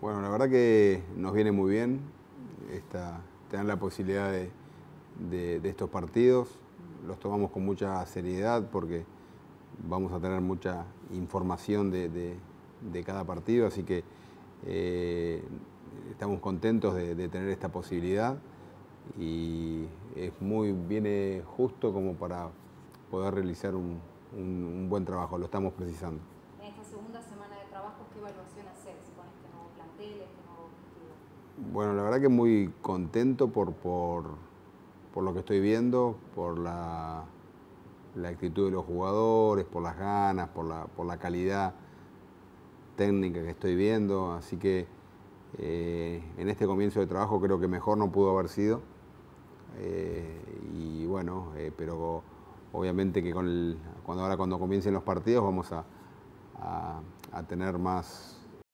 Bueno, la verdad que nos viene muy bien tener la posibilidad de, estos partidos. Los tomamos con mucha seriedad porque vamos a tener mucha información de, cada partido, así que eh, estamos contentos de, tener esta posibilidad y es muy, viene justo como para poder realizar un, un buen trabajo, lo estamos precisando. En esta segunda semana de trabajo, ¿qué evaluación haces con este Bueno, la verdad que muy contento por, por, por lo que estoy viendo, por la, la, actitud de los jugadores, por las ganas, por la, por la calidad técnica que estoy viendo, así que eh, en este comienzo de trabajo creo que mejor no pudo haber sido. Eh, y bueno, eh, pero obviamente que con cuando ahora cuando comiencen los partidos vamos a, a tener más,